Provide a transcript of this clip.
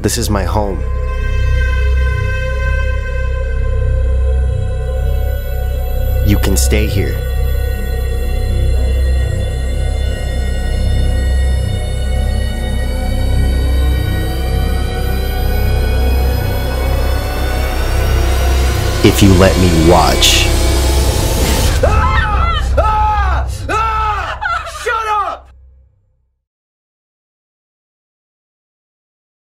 This is my home. You can stay here. If you let me watch.